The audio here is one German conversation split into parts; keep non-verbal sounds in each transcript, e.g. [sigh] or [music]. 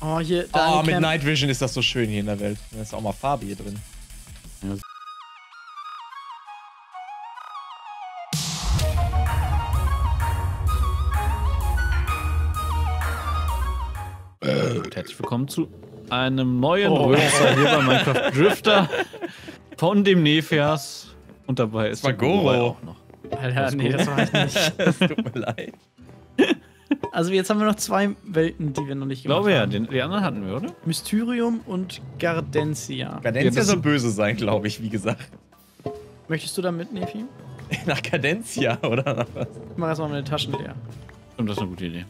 Oh, hier, da Oh, mit Camp. Night Vision ist das so schön hier in der Welt. Da ist auch mal Farbe hier drin. Und herzlich willkommen zu einem neuen Oh. Rülpser hier bei Minecraft Drifter von dem Nefias. Und dabei ist war der Goro Goro. auch noch. Alter, nee, das war ich nicht. [laughs] Es tut mir leid. Also jetzt haben wir noch zwei Welten, die wir noch nicht Ich gemacht glaube ja, haben. den, die anderen hatten wir, oder? Mysterium und Gardensia. Das- soll böse sein, glaube ich, wie gesagt. Möchtest du da mit, Nefi? [laughs] Nach Cadencia, oder nach was? Ich mach erstmal meine Taschen leer. Und das ist eine gute Idee.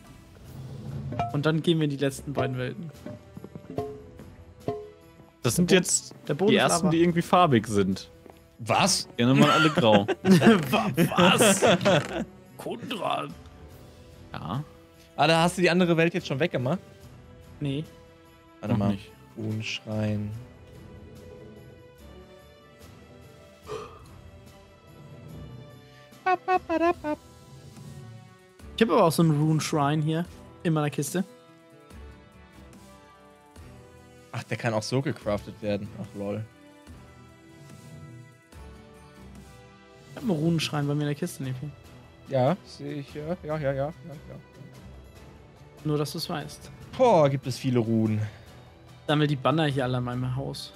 Und dann gehen wir in die letzten beiden Welten. Das sind jetzt Der Boden die ist ersten, die irgendwie farbig sind. Was? Die anderen waren alle grau. [laughs] Was? [laughs] Kundran. Ja, Ah, da hast du die andere Welt jetzt schon weggemacht? Nee. Warte noch mal. nicht. Unschrein. Ich habe aber auch so einen Rune Shrine hier in meiner Kiste. Ach, der kann auch so gecraftet werden. Ach, lol. Ich habe einen Rune Shrine bei mir in der Kiste, Nefi. Ja, sehe ich. Ja, ja, ja, ja. ja, ja. Nur, dass du es weißt. Boah, gibt es viele Runen. Sammel die Banner hier alle an meinem Haus.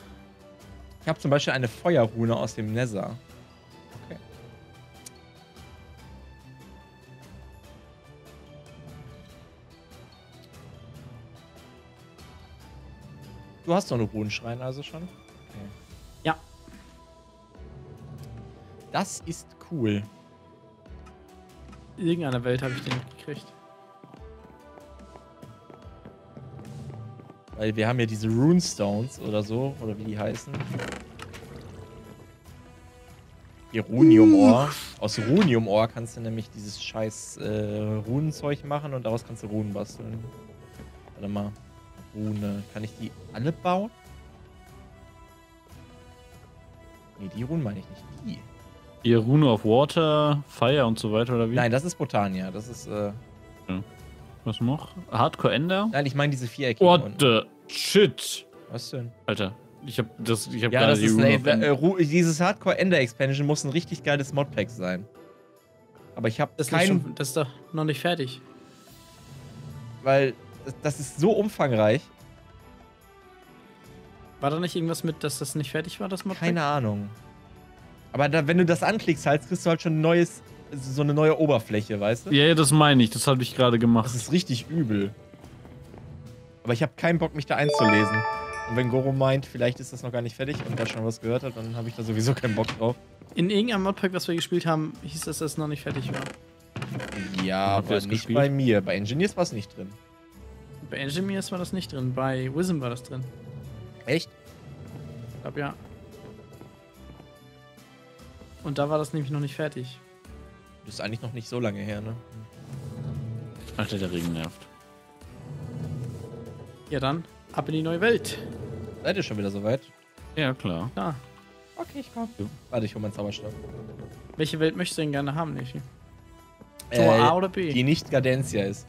Ich habe zum Beispiel eine Feuerrune aus dem Nether. Okay. Du hast doch eine Runenschrein also schon? Okay. Ja. Das ist cool. In irgendeiner Welt habe ich den gekriegt. Weil wir haben ja diese Runestones oder so, oder wie die heißen. Hier Runium-Ohr. Aus Runium-Ohr kannst du nämlich dieses scheiß äh, Runenzeug machen und daraus kannst du Runen basteln. Warte mal. Rune. Kann ich die alle bauen? Nee, die Runen meine ich nicht. Die. Ihr Rune of Water, Fire und so weiter, oder wie? Nein, das ist Botania. Das ist, äh. Was noch? Hardcore Ender? Nein, ich meine diese viereckigen. What unten. the shit? Was denn? Alter, ich hab das, ich hab Ja, gerade das die ist eine, äh, dieses Hardcore Ender Expansion muss ein richtig geiles Modpack sein. Aber ich habe Das, keinen, schon, das ist doch noch nicht fertig. weil das, das ist so umfangreich. War da nicht irgendwas mit, dass das nicht fertig war, das Modpack? Keine Ahnung. Aber da, wenn du das anklickst, halt, kriegst du halt schon ein neues, so eine neue Oberfläche, weißt du? Ja, ja, das meine ich, das habe ich gerade gemacht. Das ist richtig übel. Aber ich habe keinen Bock, mich da einzulesen. Und wenn Goro meint, vielleicht ist das noch gar nicht fertig und da schon was gehört hat, dann habe ich da sowieso keinen Bock drauf. In irgendeinem Modpack, was wir gespielt haben, hieß das, dass es noch nicht fertig war. Ja, aber das nicht gespielt? bei mir. Bei Engineers war es nicht drin. Bei Engineers war das nicht drin, bei Wisdom war das drin. Echt? Ich glaube ja. Und da war das nämlich noch nicht fertig. Das ist eigentlich noch nicht so lange her, ne? Alter, der Regen nervt. Ja dann, ab in die neue Welt. Seid ihr schon wieder soweit? Ja, klar. Da. Okay, ich komm. Ja. Warte, ich hol meinen Zauberstab. Welche Welt möchtest du denn gerne haben, Nishi? Äh, Tor A oder B? Die nicht Gardentia ist.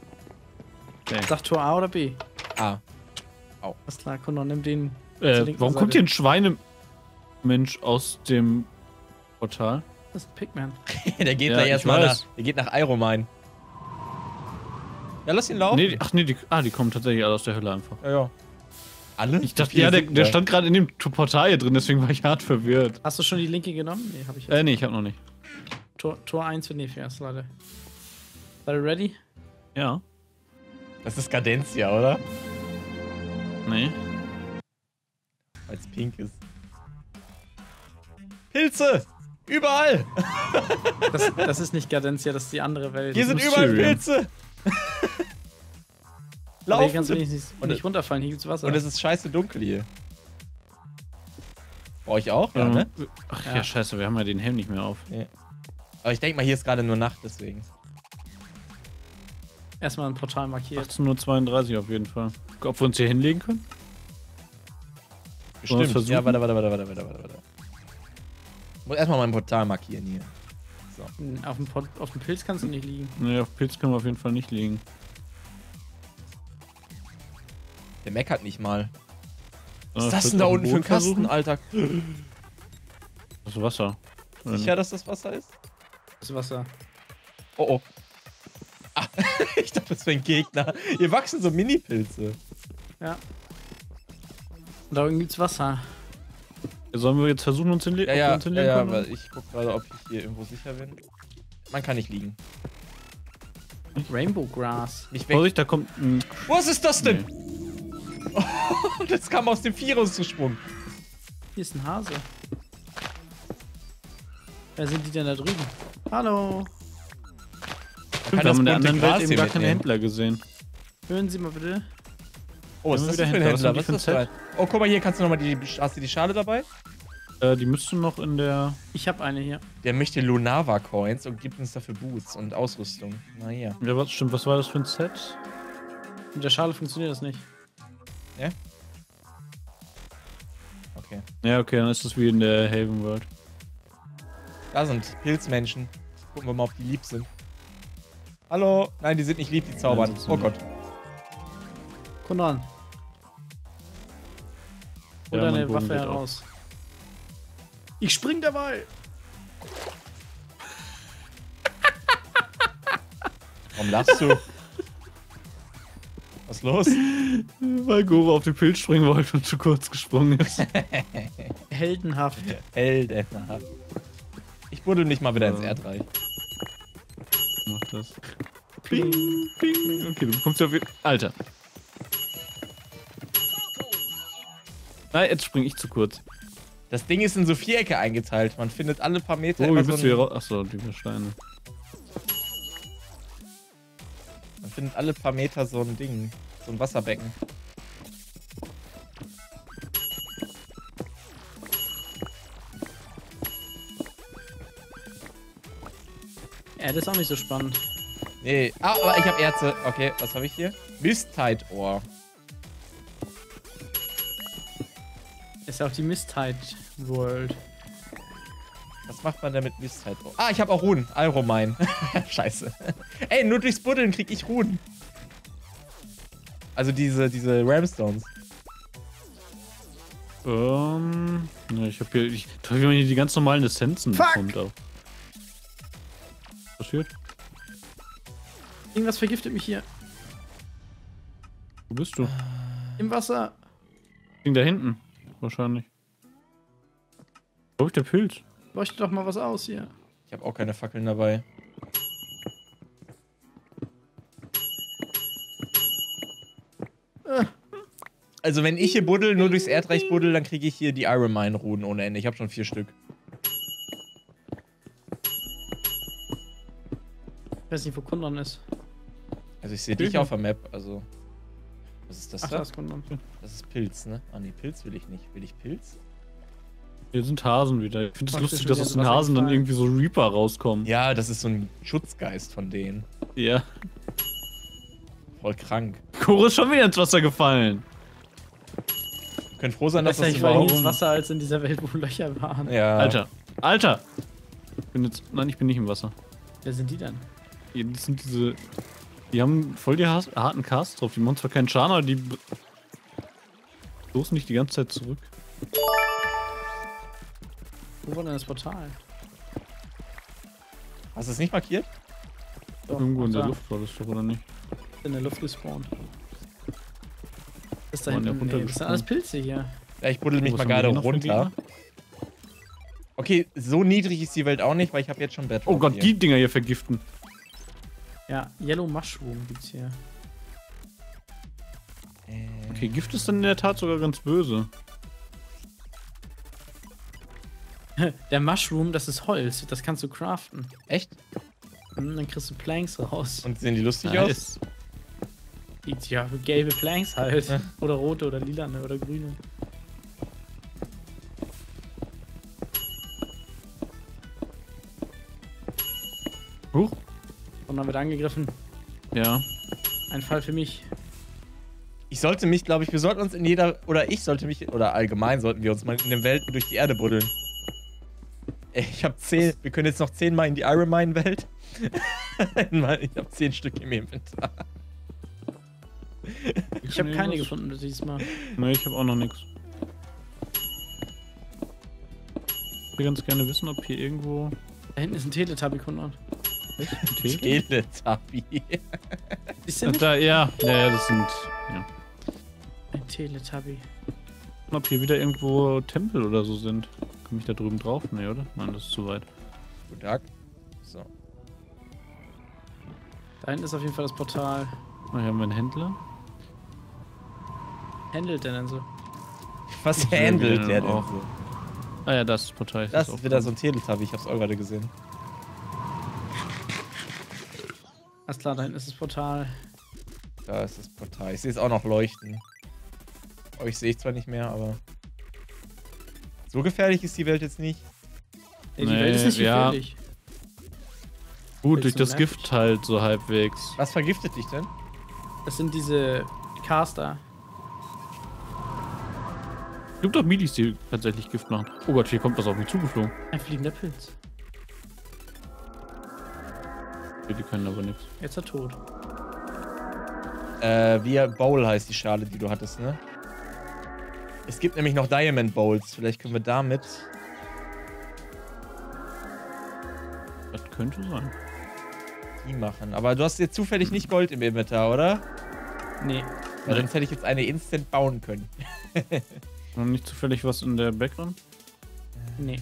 Sag Tor A oder B. Ah. Alles klar, Kondor, nimm den. Äh, warum Seite. kommt hier ein Schweinemensch aus dem Portal? Das ist Pigman. [laughs] der geht Ja, da erstmal nach. Der geht nach Iromine. Ja, lass ihn laufen. Nee, die- ach nee, die, ah, die kommen tatsächlich alle aus der Hölle einfach. Ja, ja. Alle? Ich dachte, ja, der, der stand gerade in dem Portal hier drin, deswegen war ich hart verwirrt. Hast du schon die linke genommen? Nee, hab ich jetzt. Äh, nee, ich hab noch nicht. Tor, Tor 1 für Nephias, Leute. Seid ihr ready? Ja. Das ist Gardentia, oder? Nee. Weil es pink ist. Pilze! Überall! Das, das ist nicht Gardentia, das ist die andere Welt. Hier Das sind ist überall. Pilze! Aber hier kannst du nicht, nicht, Und- nicht runterfallen, hier gibt's Wasser. Und es ist scheiße dunkel hier. Bei euch auch? Ja, Ähm, ne? Ach ja. Ja. scheiße, wir haben ja den Helm nicht mehr auf. Aber ich denke mal, hier ist gerade nur Nacht, deswegen. Erstmal ein Portal markiert. 18.32 Uhr auf jeden Fall. Ob wir uns hier hinlegen können? Versuchen? Ja, warte, warte, warte, warte, warte, warte, muss erstmal mein Portal markieren hier. So. Auf dem, Pot, auf dem Pilz kannst du nicht liegen. Nee, auf Pilz können wir auf jeden Fall nicht liegen. Der meckert nicht mal. Was ist das denn da unten für ein Kasten, versuchen? Alter? Das ist Wasser. Sicher, dass das Wasser ist? Das Wasser. Oh oh. Ah, [laughs] ich dachte, das wäre ein Gegner. Hier wachsen so Mini-Pilze. Ja. Und da unten gibt's Wasser. Sollen wir jetzt versuchen, uns hinlegen? Ja, ja, uns ja, ja aber ich guck gerade, ob ich hier irgendwo sicher bin. Man kann nicht liegen. Rainbow Grass. Nicht weg. Vorsicht, da kommt ein. Was ist das denn? [laughs] das kam aus dem Virus gesprungen. Hier ist ein Hase. Wer sind die denn da drüben? Hallo. Man Wir haben in der anderen Gras Welt eben gar keine mitnehmen. Händler gesehen. Hören Sie mal bitte. Oh, was ist das wieder für ein Händler. Händler? Was Was ist das für ein? Oh, guck mal, hier kannst du nochmal die. Hast du die Schale dabei? Äh, die müssten noch in der. Ich habe eine hier. Der möchte Lunava Coins und gibt uns dafür Boots und Ausrüstung. Naja. Ja, was stimmt, was war das für ein Set? Mit der Schale funktioniert das nicht. Okay. Ja, okay, dann ist das wie in der Haven World. Da sind Pilzmenschen. Gucken wir mal, ob die lieb sind. Hallo? Nein, die sind nicht lieb, die zaubern. Oh nicht. Gott. Kundan. Hol Ja, Bogen Waffe geht auf. heraus. Ich spring dabei. [laughs] Warum lachst du? Was ist los? [laughs] Weil Goro auf den Pilz springen wollte und zu kurz gesprungen ist. [laughs] Heldenhaft. Heldenhaft. Ich buddel mich mal wieder ins Ja. Erdreich. Mach das. Bing, bing. Okay, du bekommst ja auf jeden Alter. Nein, jetzt spring ich zu kurz. Das Ding ist in so Vierecke eingeteilt. Man findet alle paar Meter Oh, wie so bist du hier ein, raus? Achso, die Steine. Man findet alle paar Meter so ein Ding. So ein Wasserbecken. Ja, das ist auch nicht so spannend. Nee. Ah, aber ich habe Erze. Okay, was habe ich hier? Mistide-Ohr. Ja auch die Mistide World. Was macht man denn mit Mistide-Ohr? Ah, ich habe auch Runen. Alromine. [laughs] Scheiße. Ey, nur durchs Buddeln krieg ich Runen. Also diese, diese Ramstones. Ähm. Ja, ich hab hier. Ich, man hier die ganz normalen Essenzen Fuck! bekommt auch. Was passiert? Irgendwas vergiftet mich hier. Wo bist du? Im Wasser. Ding da hinten. Wahrscheinlich. Wo ist der Pilz? Leuchtet doch mal was aus hier. Ich habe auch keine Fackeln dabei. Also wenn ich hier buddel, nur durchs Erdreich buddel, dann kriege ich hier die Iron Mine Runen ohne Ende. Ich habe schon vier Stück. Ich weiß nicht, wo Kundan ist. Also ich sehe dich auf der Map, also. Was ist das Ach, da? da ist Kundan. Das ist Pilz, ne? Ah nee, Pilz will ich nicht. Will ich Pilz? Hier sind Hasen wieder. Ich finde es Ach, lustig, das dass aus den Hasen dann irgendwie so Reaper rauskommen. Ja, das ist so ein Schutzgeist von denen. Ja. Voll krank. Koro ist schon wieder ins Wasser gefallen. Wir können froh sein, dass Besser, das ich war nie ins. Wasser als in dieser Welt, wo Löcher waren. Ja. Alter. Alter! Ich bin jetzt. Nein, ich bin nicht im Wasser. Wer sind die denn? Hier, Das sind diese. Die haben voll die harten Casts drauf. Die machen zwar keinen Schaden, aber die. Stoßen nicht die ganze Zeit zurück. Wo war denn das Portal? Hast du es nicht markiert? Doch, Irgendwo in der da. Luft war das doch, oder nicht? In der Luft gespawnt. Das ist da hinten. Nee, das sind alles Pilze hier. Ja, ich buddel mich Was mal gerade hier runter. Okay, so niedrig ist die Welt auch nicht, weil ich habe jetzt schon Bett. Oh Gott, die Dinger hier vergiften. Ja, Yellow Mushroom gibt's hier. Äh, Okay, Gift ist dann in der Tat sogar ganz böse. [laughs] Der Mushroom, das ist Holz. Das kannst du craften. Echt? Hm, Dann kriegst du Planks raus. Und sehen die lustig aus? Nice. Die- Ja, gelbe Planks halt. Oder rote oder lilane oder grüne. Und dann wird angegriffen. Ja. Ein Fall für mich. Ich sollte mich, glaube ich, wir sollten uns in jeder, oder ich sollte mich, oder allgemein sollten wir uns mal in den Welten durch die Erde buddeln. Ey, Ich habe zehn, wir können jetzt noch zehnmal in die Iron Mine Welt. [laughs] ich habe zehn Stück im Inventar. Ich habe keine gefunden diesmal. Ne, ich habe auch noch nichts. Ich würde ganz gerne wissen, ob hier irgendwo. Da hinten ist ein Teletubby, Teletubby. Ach, nicht? da, ja, ja, ja, das sind. Ja. Ein Teletubby. Ob hier wieder irgendwo Tempel oder so sind. Komme ich da drüben drauf? Nee, oder? Nein, das ist zu weit. Guten Tag. So. Da hinten ist auf jeden Fall das Portal. Ah, hier haben wir einen Händler. Handelt der denn so? Was handelt wieder der denn auch. so? Ah ja, das ist das Portal. Das ist wieder so ein Teletubby, ich hab's auch gerade gesehen. Alles klar, da hinten ist das Portal. Da ist das Portal. Ich sehe es auch noch leuchten. Euch sehe ich zwar nicht mehr, aber. So gefährlich ist die Welt jetzt nicht. Nee, die Nee, Welt ist nicht ja. gefährlich. Gut, durch das Gift halt so halbwegs. Was vergiftet dich denn? Das sind diese Caster. Es gibt doch Milis, die tatsächlich Gift machen. Oh Gott, hier kommt was auf mich zugeflogen. Ein fliegender Pilz. Die können aber nichts. Jetzt ist er tot. Äh, wie Bowl heißt die Schale, die du hattest, ne? Es gibt nämlich noch Diamond Bowls. Vielleicht können wir damit. Das könnte sein. die machen. Aber du hast jetzt zufällig nicht Gold im Inventar, oder? Nee. Weil sonst hätte ich jetzt eine instant bauen können. [laughs] Und nicht zufällig was in der Background? Nee.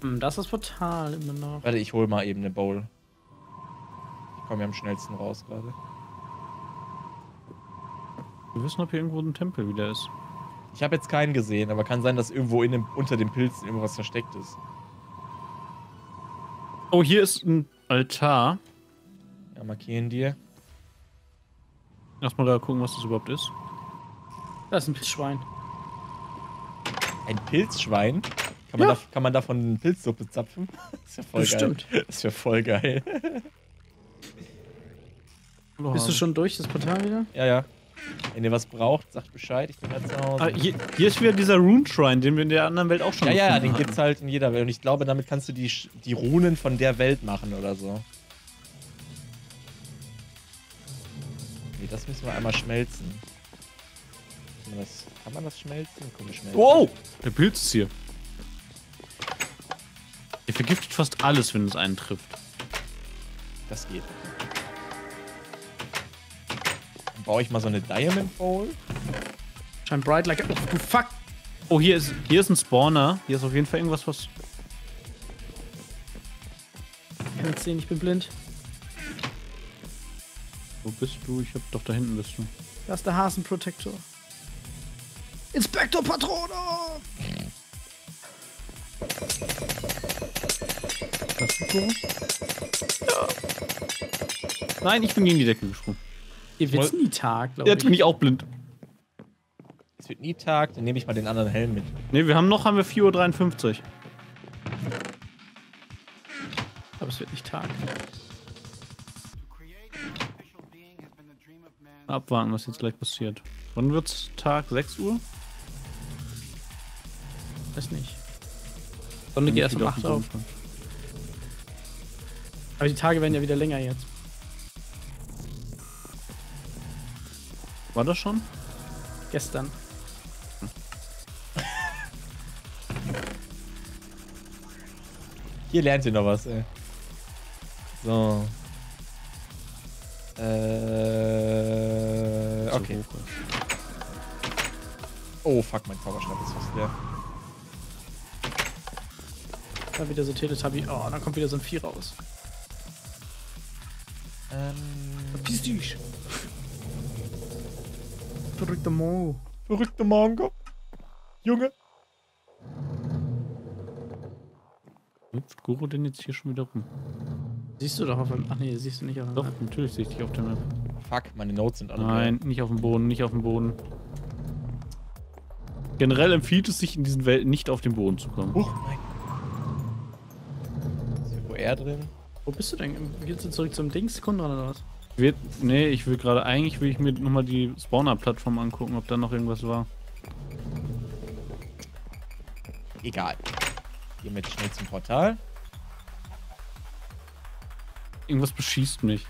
Hm, das ist das Portal immer noch. Warte, ich hol mal eben eine Bowl. Ich komme ja am schnellsten raus gerade. Wir wissen, ob hier irgendwo ein Tempel wieder ist. Ich habe jetzt keinen gesehen, aber kann sein, dass irgendwo in dem, unter den Pilzen irgendwas versteckt ist. Oh, hier ist ein Altar. Ja, markieren dir. Erstmal da gucken, was das überhaupt ist. Da ist ein Pilzschwein. Ein Pilzschwein? Kann man, Ja. da, kann man davon Pilzsuppe zapfen? Das [laughs] ist ja voll Bestimmt. geil. Das wäre voll geil. Bist du schon durch das Portal wieder? Ja, ja. Wenn ihr was braucht, sagt Bescheid. Ich bin jetzt zu Hause. Ah, hier, hier ist wieder dieser Rune-Shrine, den wir in der anderen Welt auch schon ja, ja, gefunden den hatten. gibt's halt in jeder Welt. Und ich glaube, damit kannst du die, die Runen von der Welt machen oder so. Nee, das müssen wir einmal schmelzen. Kann man das, kann man das schmelzen? Komm, wir schmelzen. Wow! Der Pilz ist hier. Er vergiftet fast alles, wenn es einen trifft. Das geht. Dann baue ich mal so eine Diamond Bowl. Scheint bright like. Oh, du fuck! Oh, hier ist, hier ist ein Spawner. Hier ist auf jeden Fall irgendwas, was. Ich kann jetzt sehen, ich bin blind. Wo bist du? Ich hab doch da hinten bist du. Da ist der Hasenprotektor. Inspektor Patrono! Du Tore? Nein, ich bin gegen die Decke gesprungen. Ihr wird's nie Tag, glaube Jetzt bin ich. ich auch blind. Es wird nie Tag, dann nehme ich mal den anderen Helm mit. Ne, wir haben noch haben wir 4.53 Uhr. Aber es wird nicht Tag. Abwarten, was jetzt gleich passiert. Wann wird's Tag? 6 Uhr? Weiß nicht. Sonne geht erst um Wieder 8 den auf. Aber die Tage werden ja wieder länger jetzt. War das schon? Gestern. Hier lernt ihr noch was, ey. So. Äh. Okay. Oh, fuck, mein Zauberstab ist fast leer. Da wieder so Teletubby. Oh, dann kommt wieder so ein Vieh raus. Ähm. Verpiss dich! Verrückter Mo. Verrückte Mango. Junge. Hüpft Guru denn jetzt hier schon wieder rum? Siehst du doch auf dem. Ach nee, siehst du nicht auf dem. Doch, natürlich sehe ich dich auf der Map. Fuck, meine Notes sind alle Nein, nicht auf dem Boden, nicht auf dem Boden. Generell empfiehlt es sich in diesen Welten nicht auf den Boden zu kommen. Huch, nein. Ist hier wo er drin? Wo bist du denn? Gehst du zurück zum Dings? Konrad oder was? Wird, nee, ich will gerade, eigentlich will ich mir nochmal die Spawner-Plattform angucken, ob da noch irgendwas war. Egal. Gehen wir jetzt schnell zum Portal. Irgendwas beschießt mich.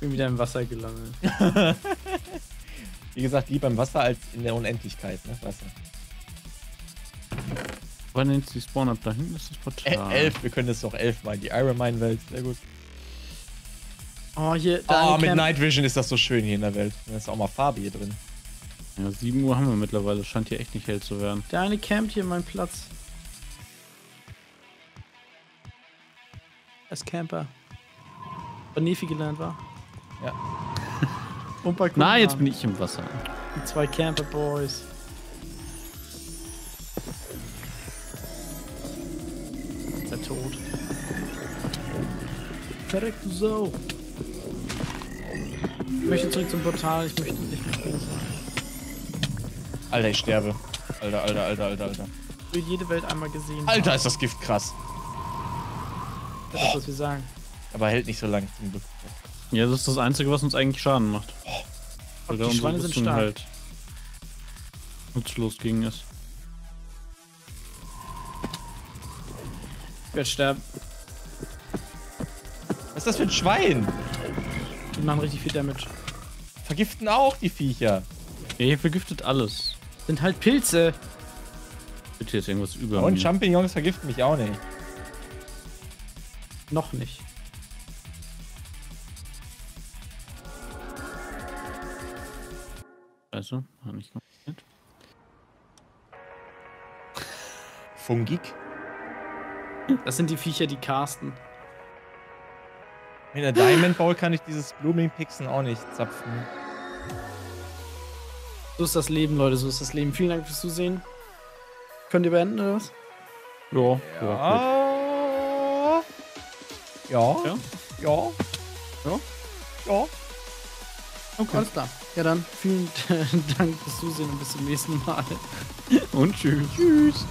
Bin wieder im Wasser gelandet. [laughs] Wie gesagt, lieber im Wasser als in der Unendlichkeit, ne? Wasser. Wann nennt die Spawn ab? Da hinten ist das Ä Portal. elf, wir können das doch elf mal. Die Iron Mine Welt, sehr gut. Oh, hier, Oh, da mit Night Vision ist das so schön hier in der Welt. Da ist auch mal Farbe hier drin. Ja, 7 Uhr haben wir mittlerweile. Scheint hier echt nicht hell zu werden. Der eine campt hier mein Platz. Als Camper. Bei Nefi gelernt war. Ja. Und bei [laughs] Na, jetzt bin ich im Wasser. Die zwei Camper Boys. Verreckt du Sau. Ich möchte zurück zum Portal, ich möchte nicht mehr sein. Alter, ich sterbe. Alter, alter, alter, alter, alter. Ich will jede Welt einmal gesehen Alter, haben. ist das Gift krass. Das ist, was wir sagen. Aber hält nicht so lange zum Glück. Ja, das ist das Einzige, was uns eigentlich Schaden macht. Weil die Schweine sind stark. halt nutzlos gegen ist. Ich werde sterben. Was ist das für ein Schwein? Die machen richtig viel Damage. Vergiften auch die Viecher. Ja, hier vergiftet alles. Sind halt Pilze. Bitte jetzt irgendwas über Und mir. Champignons vergiften mich auch nicht. Noch nicht. Also, hat nicht funktioniert. Fungik? Das sind die Viecher, die casten. Mit der Diamond Bowl kann ich dieses Blooming Pixen auch nicht zapfen. So ist das Leben, Leute, so ist das Leben. Vielen Dank fürs Zusehen. Könnt ihr beenden oder was? Ja, ja. Ja. Ja? Ja. Ja? Ja. Okay. Alles klar. Ja dann, vielen [laughs] Dank fürs Zusehen und bis zum nächsten Mal. Und tschüss. Tschüss.